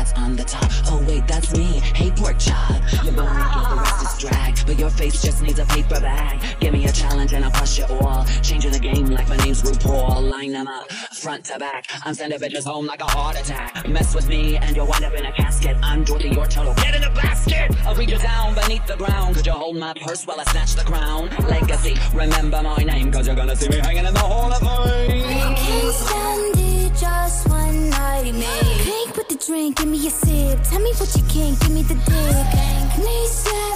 that's on the top. Oh wait, that's me. Hey pork chop. You're like the rest is drag, but your face just needs a paper bag. Give me a challenge and I'll crush you all. Changing the game like my name's RuPaul. Line them up, front to back. I'm sending bitches home like a heart attack. Mess with me and you'll wind up in a casket. I'm Dorothy, you're Toto. Get in the basket. I'll read you down beneath the ground. Could you hold my purse while I snatch the crown? Legacy, remember my name, cause you're gonna see me hanging in the Hall of Drink give me a sip. Tell me what you can, give me the dick.